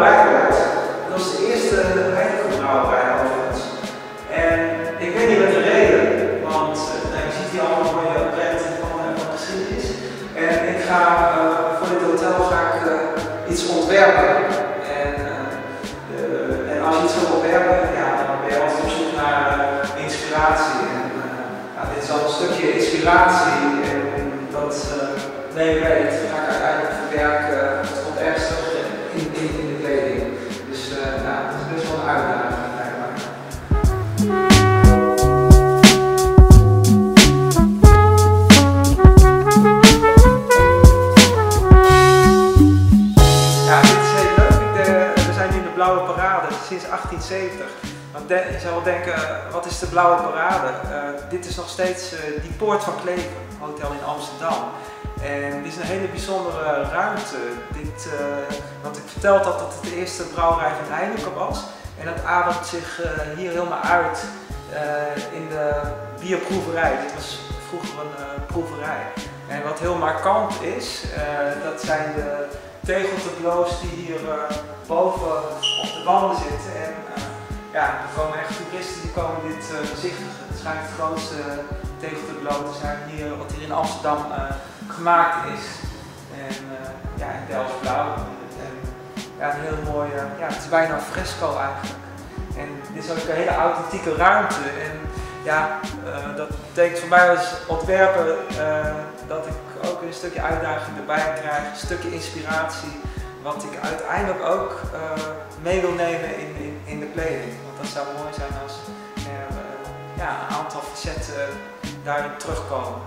Dat was de eerste eigenlijk bij rijgeluid. En ik weet niet wat de reden, want eh, nou, je ziet hier allemaal mooie objecten van, eh, van de geschiedenis. En ik ga eh, voor dit hotel vaak iets ontwerpen. En, en als je iets wil ontwerpen, ja, dan ben je altijd op zoek naar inspiratie. En, nou, dit is al een stukje inspiratie en dat neem ik ga ik uiteindelijk verwerken. Want je zou wel denken, eh, wat is de blauwe parade? Eh, dit is nog steeds eh, die poort van Kleven, hotel in Amsterdam. En dit is een hele bijzondere ruimte. Dit, want ik vertel dat het de eerste brouwerij van Heineken was. En dat ademt zich hier helemaal uit in de bierproeverij. Dit was vroeger een proeverij. En wat heel markant is, dat zijn de tegeltebloos die hier boven op de wanden zitten. Ja, er komen echt toeristen die komen dit uh, bezichtigen. Het schijnt het grootste te zijn hier, wat hier in Amsterdam uh, gemaakt is. En ja, in Delft blauw. En, ja, heel mooi, ja, het is bijna fresco eigenlijk. En dit is ook een hele authentieke ruimte. En ja, dat betekent voor mij als ontwerper dat ik ook een stukje uitdaging erbij krijg, een stukje inspiratie wat ik uiteindelijk ook uh, mee wil nemen in, in, in, de kleding. Want dat zou mooi zijn als er uh, ja, een aantal facetten daarin terugkomen.